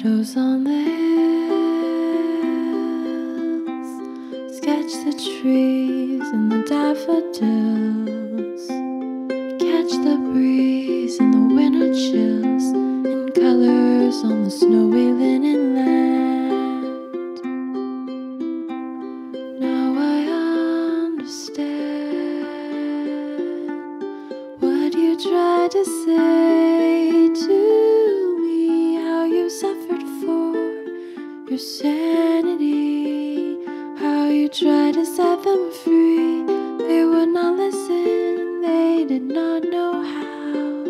shadows on the hills, sketch the trees and the daffodils, catch the breeze and the winter chills, in colors on the snowy linen land. Now I understand what you tried to say. Tried to set them free. They would not listen, they did not know how.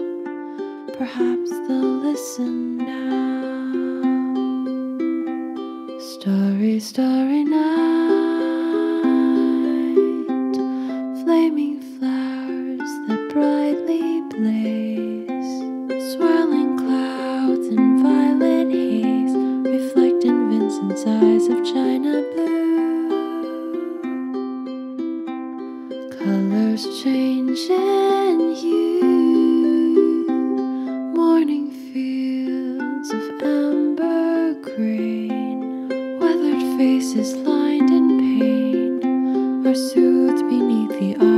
Perhaps they'll listen now. Starry, starry night, flaming in pain are soothed beneath the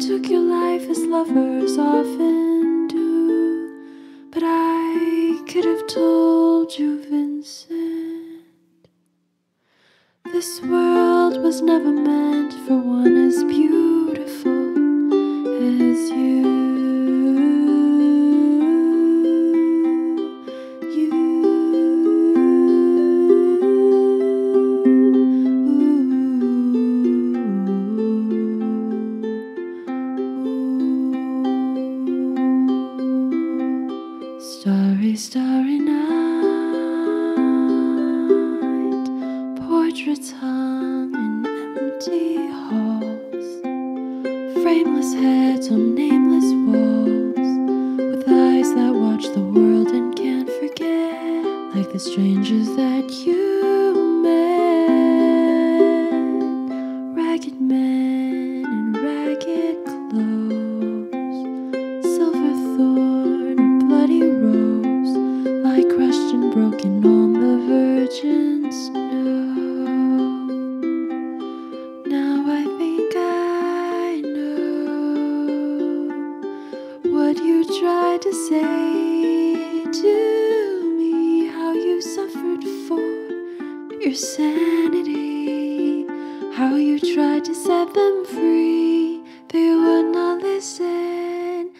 took your life as lovers often do. But I could have told you, Vincent, this world was never meant for Starry, starry night, portraits hung in empty halls, frameless heads on nameless walls, with eyes that watch the world and can't forget, like the strangers that you to say to me how you suffered for your sanity, how you tried to set them free. They would not listen,